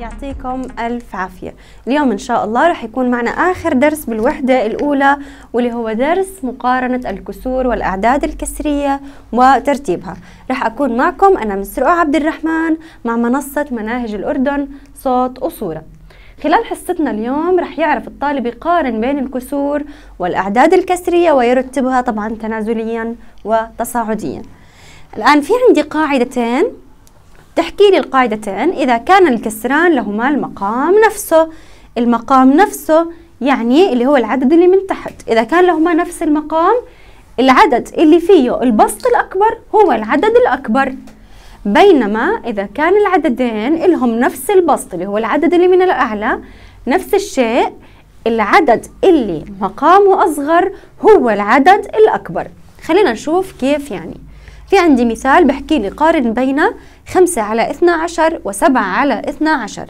يعطيكم ألف عافية. اليوم إن شاء الله رح يكون معنا آخر درس بالوحدة الأولى واللي هو درس مقارنة الكسور والأعداد الكسرية وترتيبها. رح أكون معكم أنا مسروع عبد الرحمن مع منصة مناهج الأردن صوت وصورة. خلال حصتنا اليوم رح يعرف الطالب يقارن بين الكسور والأعداد الكسرية ويرتبها طبعا تنازليا وتصاعديا. الآن في عندي قاعدتين. تحكي لي القاعدتين. إذا كان الكسران لهما المقام نفسه المقام نفسه يعني اللي هو العدد اللي من تحت. إذا كان لهما نفس المقام العدد اللي فيه البسط الأكبر هو العدد الأكبر. بينما إذا كان العددين لهم نفس البسط اللي هو العدد اللي من الأعلى نفس الشيء العدد اللي مقامه أصغر هو العدد الأكبر. خلينا نشوف كيف يعني. في عندي مثال بحكي لي قارن بين خمسة على اثنى عشر وسبعة على اثنى عشر.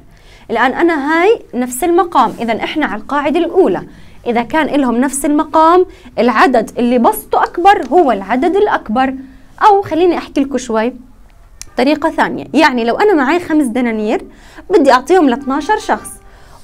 الآن أنا هاي نفس المقام إذا إحنا على القاعدة الأولى. إذا كان لهم نفس المقام العدد اللي بسطه أكبر هو العدد الأكبر. أو خليني أحكي لكم شوي طريقة ثانية. يعني لو أنا معي خمس دنانير بدي أعطيهم ل 12 شخص.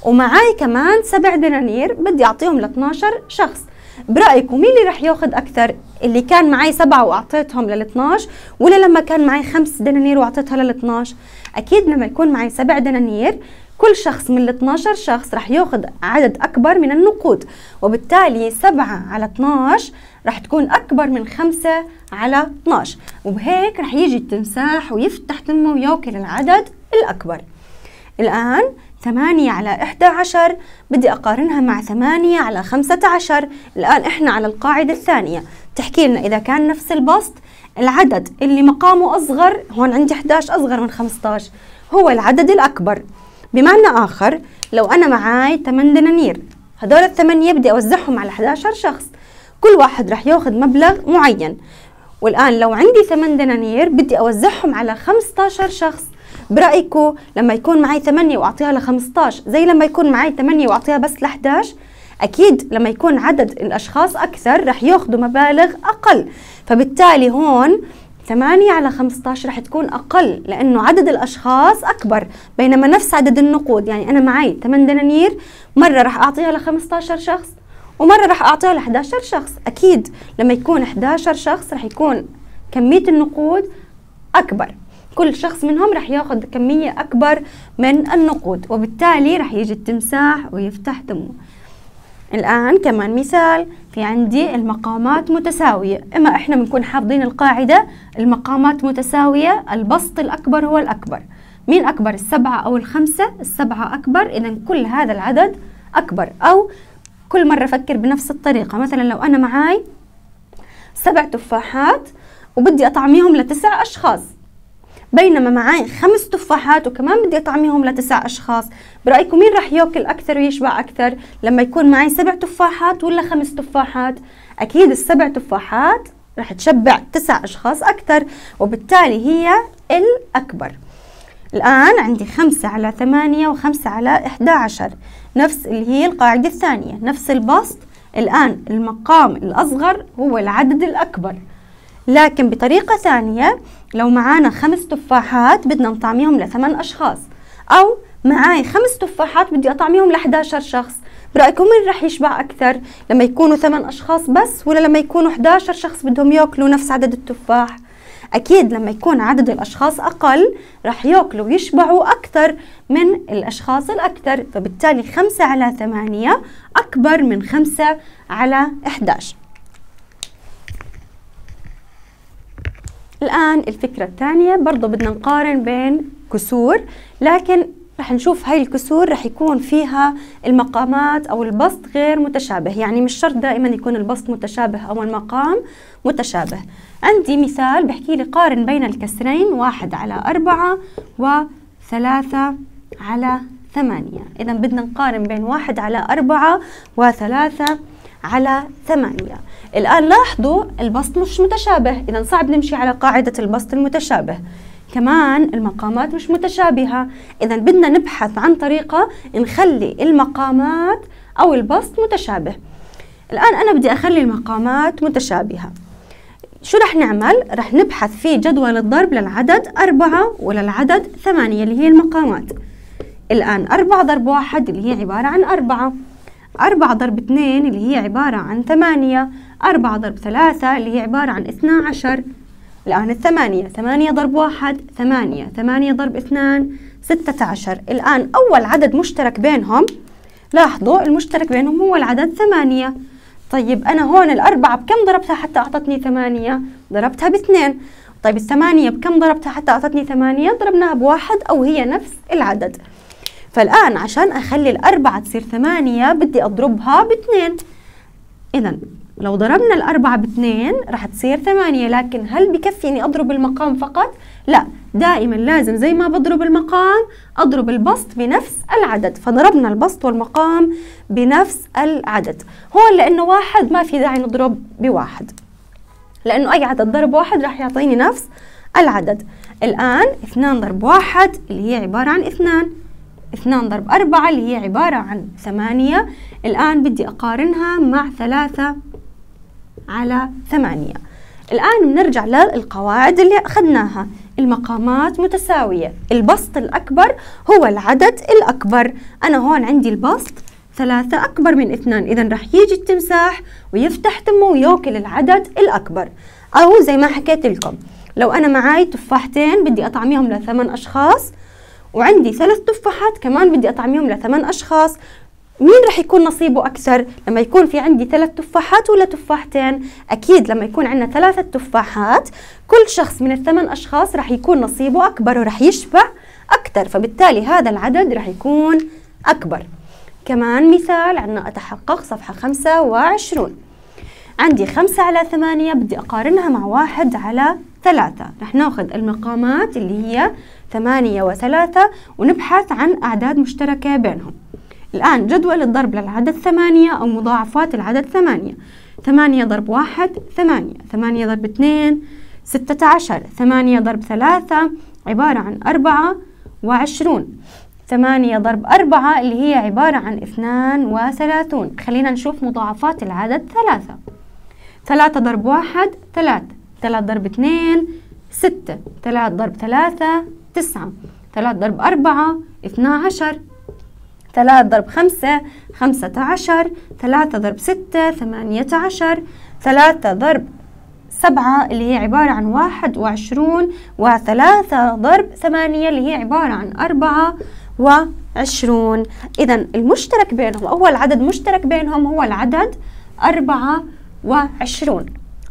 ومعاي كمان سبع دنانير بدي أعطيهم ل 12 شخص. برأيكم مين اللي رح ياخذ أكثر؟ اللي كان معي سبعة وأعطيتهم لل 12 ولا لما كان معي خمس دنانير وأعطيتها لل 12 أكيد لما يكون معي سبع دنانير كل شخص من ال 12 شخص رح ياخذ عدد أكبر من النقود وبالتالي 7 على 12 رح تكون أكبر من 5 على 12 وبهيك رح يجي التمساح ويفتح تمه وياكل العدد الأكبر. الآن 8 على 11 بدي أقارنها مع 8 على 15 الآن إحنا على القاعدة الثانية. تحكي لنا إذا كان نفس البسط العدد اللي مقامه أصغر هون عندي 11 أصغر من 15 هو العدد الأكبر. بمعنى آخر لو أنا معاي 8 دنانير هدول الثمانية بدي أوزعهم على 11 شخص. كل واحد رح ياخذ مبلغ معين. والآن لو عندي 8 دنانير بدي أوزعهم على 15 شخص. برأيكم لما يكون معي 8 وأعطيها ل 15 زي لما يكون معي 8 وأعطيها بس ل 11 أكيد لما يكون عدد الأشخاص أكثر رح ياخذوا مبالغ أقل. فبالتالي هون 8 على 15 رح تكون أقل لأنه عدد الأشخاص أكبر. بينما نفس عدد النقود يعني أنا معي 8 دنانير مرة رح أعطيها ل 15 شخص ومرة رح أعطيها ل 11 شخص. أكيد لما يكون 11 شخص رح يكون كمية النقود أكبر. كل شخص منهم رح ياخذ كمية أكبر من النقود وبالتالي رح يجي التمساح ويفتح دمه. الآن كمان مثال في عندي المقامات متساوية. إما إحنا بنكون حافظين القاعدة المقامات متساوية البسط الأكبر هو الأكبر. مين أكبر؟ السبعة أو الخمسة؟ السبعة أكبر إذا كل هذا العدد أكبر. أو كل مرة أفكر بنفس الطريقة مثلا لو أنا معاي سبع تفاحات وبدي أطعميهم لتسع أشخاص. بينما معي خمس تفاحات وكمان بدي أطعميهم لتسع أشخاص. برأيكم مين رح يأكل أكثر ويشبع أكثر؟ لما يكون معي سبع تفاحات ولا خمس تفاحات؟ أكيد السبع تفاحات رح تشبع تسع أشخاص أكثر وبالتالي هي الأكبر. الآن عندي خمسة على ثمانية وخمسة على إحدى عشر. نفس اللي هي القاعدة الثانية نفس البسط. الآن المقام الأصغر هو العدد الأكبر. لكن بطريقة ثانية لو معانا خمس تفاحات بدنا نطعميهم لثمان أشخاص أو معاي خمس تفاحات بدي أطعميهم ل 11 شخص برأيكم مين رح يشبع أكثر؟ لما يكونوا ثمان أشخاص بس ولا لما يكونوا 11 شخص بدهم يأكلوا نفس عدد التفاح؟ أكيد لما يكون عدد الأشخاص أقل رح يأكلوا ويشبعوا أكثر من الأشخاص الأكثر فبالتالي خمسة على ثمانية أكبر من خمسة على 11 الآن الفكرة الثانية برضو بدنا نقارن بين كسور لكن رح نشوف هاي الكسور رح يكون فيها المقامات أو البسط غير متشابه. يعني مش شرط دائما يكون البسط متشابه أو المقام متشابه. عندي مثال بحكي لي قارن بين الكسرين واحد على أربعة وثلاثة على ثمانية. إذا بدنا نقارن بين واحد على أربعة وثلاثة على ثمانية. الآن لاحظوا البسط مش متشابه. إذا صعب نمشي على قاعدة البسط المتشابه. كمان المقامات مش متشابهة. إذا بدنا نبحث عن طريقة نخلي المقامات أو البسط متشابه. الآن أنا بدي أخلي المقامات متشابهة. شو رح نعمل؟ رح نبحث في جدول الضرب للعدد أربعة وللعدد ثمانية اللي هي المقامات. الآن أربعة ضرب واحد اللي هي عبارة عن أربعة. أربعة ضرب اثنين اللي هي عبارة عن ثمانية. أربعة ضرب ثلاثة اللي هي عبارة عن اثنا عشر الآن الثمانية. ثمانية ضرب واحد ثمانية. ثمانية ضرب اثنان ستة عشر. الآن أول عدد مشترك بينهم. لاحظوا المشترك بينهم هو العدد ثمانية. طيب أنا هون الأربعة بكم ضربتها حتى أعطتني ثمانية؟ ضربتها باثنين. طيب الثمانية بكم ضربتها حتى أعطتني ثمانية؟ ضربناها بواحد أو هي نفس العدد. فالآن عشان أخلي الأربعة تصير ثمانية بدي أضربها باثنين. إذا لو ضربنا الأربعة باثنين راح تصير ثمانية لكن هل بكفي إني أضرب المقام فقط؟ لا دائما لازم زي ما بضرب المقام أضرب البسط بنفس العدد. فضربنا البسط والمقام بنفس العدد. هون لأنه واحد ما في داعي نضرب بواحد. لأنه أي عدد ضرب واحد راح يعطيني نفس العدد. الآن اثنان ضرب واحد اللي هي عبارة عن اثنان. اثنان ضرب أربعة اللي هي عبارة عن ثمانية. الآن بدي أقارنها مع ثلاثة على ثمانية. الآن بنرجع للقواعد اللي أخذناها. المقامات متساوية. البسط الأكبر هو العدد الأكبر. أنا هون عندي البسط. ثلاثة أكبر من اثنان. إذا رح يجي التمساح ويفتح تمه ويوكل العدد الأكبر. أو زي ما حكيت لكم. لو أنا معاي تفاحتين بدي أطعميهم لثمان أشخاص وعندي ثلاث تفاحات كمان بدي أطعميهم لثمان أشخاص. مين رح يكون نصيبه أكثر؟ لما يكون في عندي ثلاث تفاحات ولا تفاحتين؟ أكيد لما يكون عندنا ثلاثة تفاحات كل شخص من الثمان أشخاص رح يكون نصيبه أكبر ورح يشبع أكثر فبالتالي هذا العدد رح يكون أكبر. كمان مثال عندنا أتحقق صفحة 25 عندي خمسة على ثمانية بدي أقارنها مع واحد على ثلاثة. رح ناخذ المقامات اللي هي ثمانية وثلاثة ونبحث عن أعداد مشتركة بينهم. الآن جدول الضرب للعدد ثمانية أو مضاعفات العدد ثمانية. ثمانية ضرب واحد ثمانية. ثمانية ضرب اثنين ستة عشر. ثمانية ضرب ثلاثة عبارة عن أربعة وعشرون. ثمانية ضرب أربعة اللي هي عبارة عن اثنان وثلاثون. خلينا نشوف مضاعفات العدد ثلاثة. ثلاثة ضرب واحد ثلاثة. ثلاثة ضرب اثنين ستة. ثلاثة ضرب ثلاثة تسعة. ثلاثة ضرب أربعة اثنا عشر ثلاثة ضرب خمسة خمسة عشر ثلاثة ضرب ستة ثمانية عشر ثلاثة ضرب سبعة اللي هي عبارة عن واحد وعشرون. وثلاثة ضرب ثمانية اللي هي عبارة عن أربعة وعشرون. إذا المشترك بينهم أول عدد مشترك بينهم هو العدد أربعة وعشرون.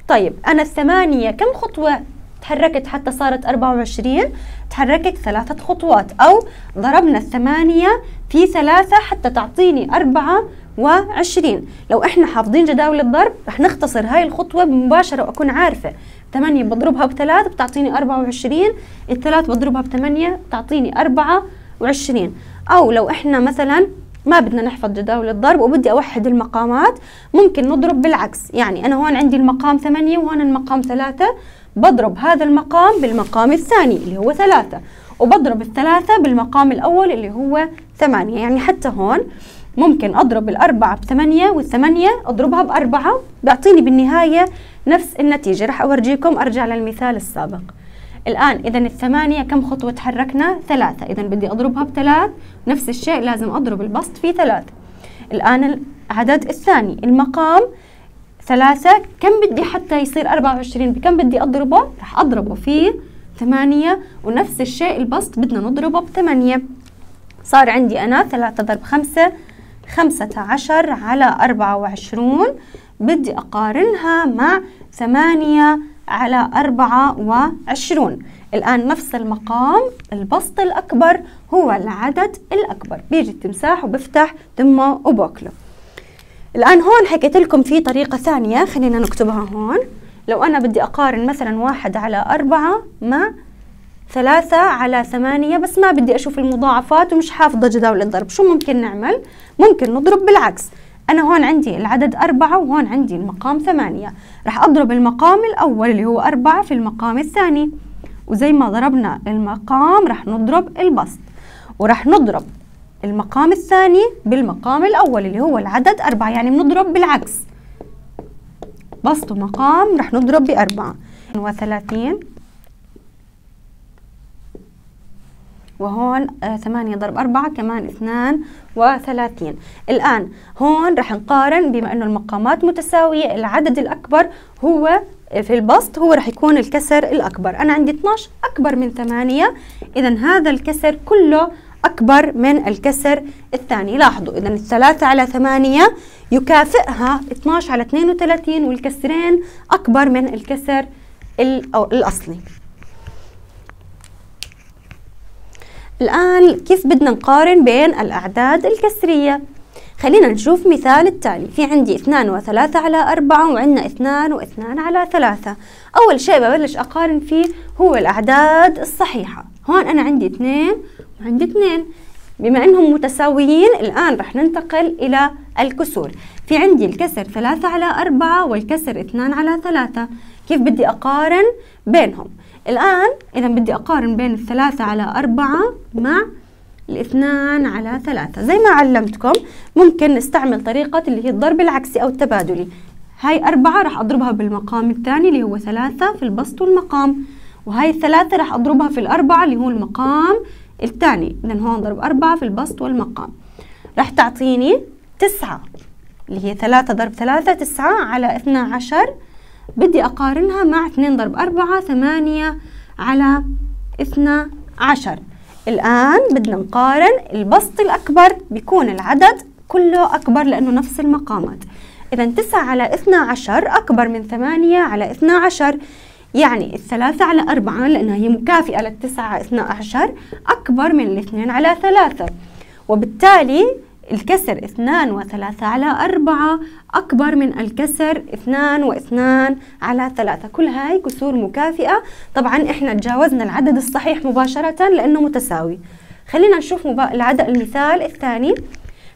طيب أنا الثمانية كم خطوة تحركت حتى صارت 24 تحركت ثلاثة خطوات أو ضربنا الثمانية في ثلاثة حتى تعطيني أربعة وعشرين. لو إحنا حافظين جداول الضرب رح نختصر هاي الخطوة مباشرة وأكون عارفة. ثمانية بضربها بثلاث بتعطيني أربعة وعشرين الثلاث بضربها بثمانية بتعطيني أربعة وعشرين. أو لو إحنا مثلا ما بدنا نحفظ جداول الضرب وبدي أوحد المقامات ممكن نضرب بالعكس. يعني أنا هون عندي المقام ثمانية وهون المقام ثلاثة بضرب هذا المقام بالمقام الثاني اللي هو ثلاثة وبضرب الثلاثة بالمقام الأول اللي هو ثمانية. يعني حتى هون ممكن أضرب الأربعة بثمانية والثمانية أضربها بأربعة بيعطيني بالنهاية نفس النتيجة. رح أورجيكم أرجع للمثال السابق. الآن إذا الثمانية كم خطوة تحركنا؟ ثلاثة. إذا بدي أضربها بثلاث. نفس الشيء لازم أضرب البسط في ثلاث. الآن العدد الثاني. المقام ثلاثة. كم بدي حتى يصير 24 بكم بدي أضربه؟ رح أضربه في ثمانية. ونفس الشيء البسط بدنا نضربه بثمانية. صار عندي أنا ثلاثة ضرب خمسة. خمسة عشر على أربعة وعشرون. بدي أقارنها مع ثمانية على أربعة وعشرون. الآن نفس المقام البسط الأكبر هو العدد الأكبر. بيجي التمساح وبفتح تمه وباكله الآن هون حكيت لكم في طريقة ثانية خلينا نكتبها هون. لو أنا بدي أقارن مثلا واحد على أربعة مع ثلاثة على ثمانية بس ما بدي أشوف المضاعفات ومش حافظة جداول الضرب. شو ممكن نعمل؟ ممكن نضرب بالعكس. أنا هون عندي العدد أربعة وهون عندي المقام ثمانية. رح أضرب المقام الأول اللي هو أربعة في المقام الثاني. وزي ما ضربنا المقام رح نضرب البسط. ورح نضرب المقام الثاني بالمقام الأول اللي هو العدد أربعة يعني بنضرب بالعكس. بسط مقام رح نضرب بأربعة. وثلاثين وهون آه ثمانية ضرب أربعة كمان اثنان وثلاثين. الآن هون رح نقارن بما أنه المقامات متساوية العدد الأكبر هو في البسط هو رح يكون الكسر الأكبر. أنا عندي 12 أكبر من 8 إذا هذا الكسر كله أكبر من الكسر الثاني. لاحظوا إذا الثلاثة على ثمانية يكافئها 12 على 32 والكسرين أكبر من الكسر الأصلي. الآن كيف بدنا نقارن بين الأعداد الكسرية؟ خلينا نشوف مثال التالي. في عندي اثنان وثلاثة على أربعة وعندنا اثنان واثنان على ثلاثة. أول شيء ببلش أقارن فيه هو الأعداد الصحيحة. هون أنا عندي اثنين وعندي اثنين. بما أنهم متساويين الآن رح ننتقل إلى الكسور. في عندي الكسر ثلاثة على أربعة والكسر اثنان على ثلاثة. كيف بدي أقارن بينهم؟ الآن إذا بدي أقارن بين الثلاثة على أربعة مع الاثنان على ثلاثة. زي ما علمتكم ممكن نستعمل طريقة اللي هي الضرب العكسي أو التبادلي. هاي أربعة راح أضربها بالمقام الثاني اللي هو ثلاثة في البسط والمقام وهاي الثلاثة راح أضربها في الأربعة اللي هو المقام الثاني. إذا هون ضرب أربعة في البسط والمقام. راح تعطيني تسعة اللي هي ثلاثة ضرب ثلاثة تسعة على اثنا عشر بدي أقارنها مع اثنين ضرب أربعة ثمانية على اثنا عشر. الآن بدنا نقارن البسط الأكبر بيكون العدد كله أكبر لأنه نفس المقامات. إذا 9 على 12 أكبر من 8 على 12 يعني الثلاثة على أربعة لأنها هي مكافئة للتسعة على 12 أكبر من الاثنين على ثلاثة. وبالتالي الكسر اثنان وثلاثة على أربعة أكبر من الكسر اثنان واثنان على ثلاثة. كل هاي كسور مكافئة. طبعا إحنا تجاوزنا العدد الصحيح مباشرة لأنه متساوي. خلينا نشوف العدد المثال الثاني.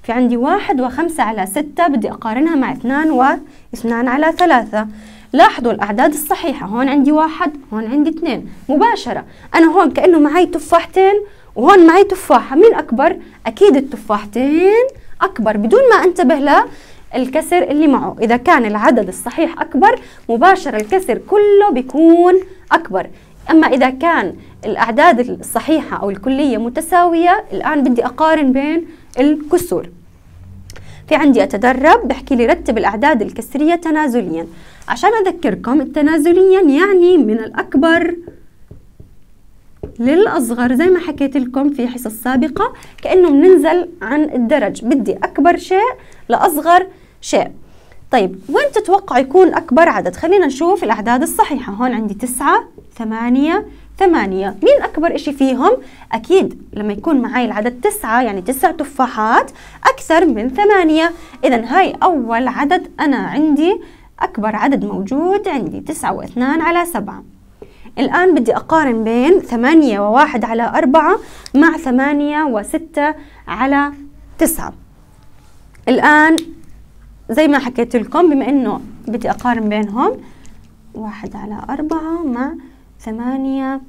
في عندي واحد وخمسة على ستة بدي أقارنها مع اثنان واثنان على ثلاثة. لاحظوا الأعداد الصحيحة. هون عندي واحد هون عندي اثنين. مباشرة. أنا هون كأنه معي تفاحتين وهون معي تفاحة مين أكبر؟ أكيد التفاحتين أكبر بدون ما أنتبه له الكسر اللي معه. إذا كان العدد الصحيح أكبر مباشرة الكسر كله بيكون أكبر. أما إذا كان الأعداد الصحيحة أو الكلية متساوية الآن بدي أقارن بين الكسور. في عندي أتدرب بحكي لي رتب الأعداد الكسرية تنازليا. عشان أذكركم التنازليا يعني من الأكبر للأصغر زي ما حكيت لكم في حصص سابقة كأنه بننزل عن الدرج. بدي أكبر شيء لأصغر شيء. طيب وين تتوقع يكون أكبر عدد؟ خلينا نشوف الأعداد الصحيحة. هون عندي تسعة ثمانية ثمانية. مين أكبر إشي فيهم؟ أكيد لما يكون معي العدد تسعة يعني تسع تفاحات أكثر من ثمانية. إذا هاي أول عدد أنا عندي. أكبر عدد موجود عندي تسعة وإثنان على سبعة. الآن بدي أقارن بين ثمانية وواحد على أربعة مع ثمانية وستة على تسعة. الآن زي ما حكيت لكم بما إنه بدي أقارن بينهم واحد على أربعة مع ثمانية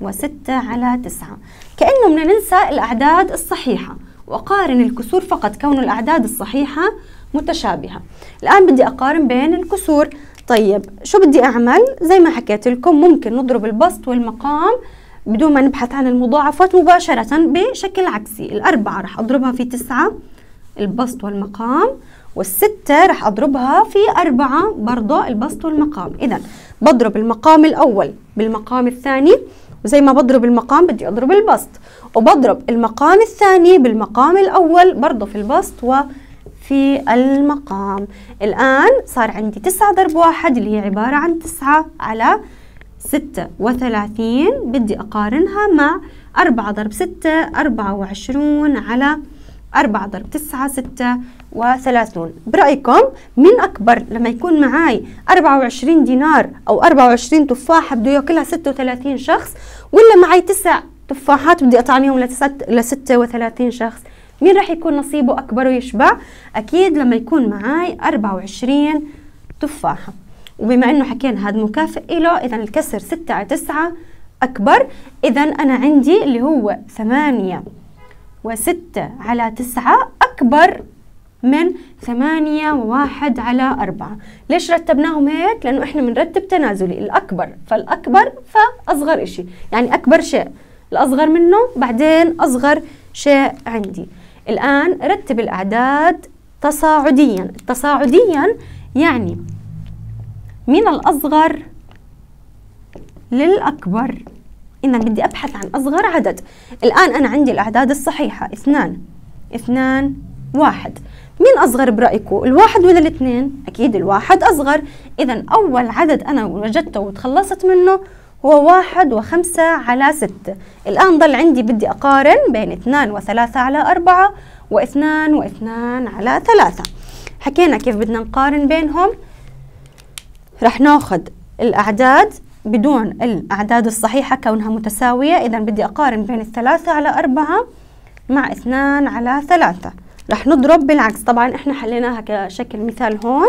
وستة على تسعة. كأنه بدنا ننسى الأعداد الصحيحة وأقارن الكسور فقط كون الأعداد الصحيحة متشابهة. الآن بدي أقارن بين الكسور. طيب شو بدي أعمل؟ زي ما حكيت لكم ممكن نضرب البسط والمقام بدون ما نبحث عن المضاعفات مباشرة بشكل عكسي. الأربعة رح أضربها في تسعة البسط والمقام والستة رح أضربها في أربعة برضه البسط والمقام. إذا بضرب المقام الأول بالمقام الثاني وزي ما بضرب المقام بدي أضرب البسط. وبضرب المقام الثاني بالمقام الأول برضه في البسط وفي المقام. الآن صار عندي تسعة ضرب واحد اللي هي عبارة عن تسعة على ستة وثلاثين. بدي أقارنها مع أربعة ضرب ستة أربعة وعشرون على أربعة ضرب تسعة ستة وثلاثون. برأيكم من أكبر لما يكون معاي 24 دينار أو 24 تفاحة بده يأكلها 36 شخص ولا معي تسع تفاحات بدي أطعميهم ل 36 شخص؟ مين راح يكون نصيبه أكبر ويشبع؟ أكيد لما يكون معاي 24 تفاحة وبما أنه حكينا هذا مكافئ له إذا الكسر 6 على 9 أكبر. إذا أنا عندي اللي هو 8 وستة على تسعة أكبر من ثمانية وواحد على أربعة. ليش رتبناهم هيك؟ لأنه إحنا بنرتب تنازلي الأكبر فالأكبر فأصغر إشي. يعني أكبر شيء الأصغر منه بعدين أصغر شيء عندي. الآن رتب الأعداد تصاعديا. تصاعديا يعني من الأصغر للأكبر. إذا بدي أبحث عن أصغر عدد. الآن أنا عندي الأعداد الصحيحة. اثنان. اثنان واحد. مين أصغر برأيكم الواحد ولا الاثنين؟ أكيد الواحد أصغر. إذا أول عدد أنا وجدته وتخلصت منه هو واحد وخمسة على ستة الآن ضل عندي بدي أقارن بين اثنان وثلاثة على أربعة واثنان واثنان على ثلاثة. حكينا كيف بدنا نقارن بينهم؟ رح ناخذ الأعداد بدون الأعداد الصحيحة كونها متساوية. إذا بدي أقارن بين الثلاثة على أربعة مع اثنان على ثلاثة. رح نضرب بالعكس. طبعا إحنا حليناها كشكل مثال هون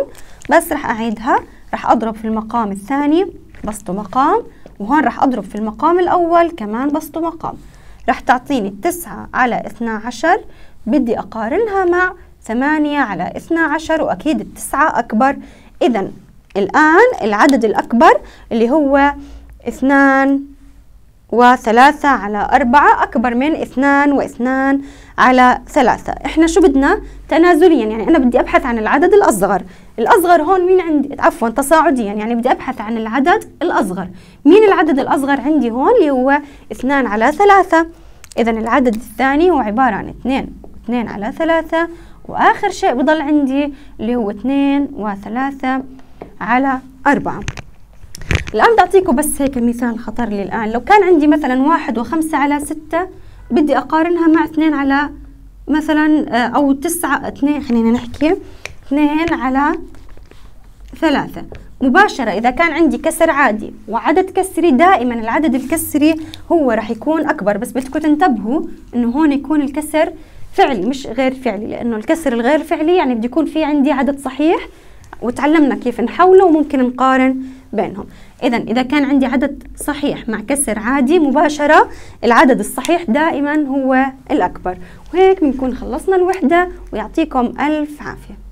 بس رح أعيدها. رح أضرب في المقام الثاني. بسط مقام. وهون رح أضرب في المقام الأول كمان بسط مقام. رح تعطيني تسعة على اثنا عشر بدي أقارنها مع ثمانية على اثنا عشر وأكيد التسعة أكبر. إذا الآن العدد الأكبر اللي هو اثنان وثلاثة على أربعة أكبر من اثنان واثنان على ثلاثة. إحنا شو بدنا؟ تنازليا يعني أنا بدي أبحث عن العدد الأصغر. الأصغر هون مين عندي؟ عفوا تصاعديا يعني بدي أبحث عن العدد الأصغر. مين العدد الأصغر عندي هون؟ اللي هو اثنان على ثلاثة. إذا العدد الثاني هو عبارة عن اثنين اثنين على ثلاثة. وآخر شيء بضل عندي اللي هو اثنين وثلاثة على أربعة. الآن بعطيكم بس هيك مثال خطر لي الآن لو كان عندي مثلا واحد وخمسة على ستة بدي أقارنها مع اثنين على مثلا آه، أو تسعة اثنين خلينا نحكي اثنين على ثلاثة. مباشرة إذا كان عندي كسر عادي وعدد كسري دائما العدد الكسري هو راح يكون أكبر. بس بدكم تنتبهوا إنه هون يكون الكسر فعلي مش غير فعلي لأنه الكسر الغير فعلي يعني بدي يكون في عندي عدد صحيح وتعلمنا كيف نحوله وممكن نقارن بينهم. إذا إذا كان عندي عدد صحيح مع كسر عادي مباشرة العدد الصحيح دائما هو الأكبر. وهيك بنكون خلصنا الوحدة ويعطيكم ألف عافية.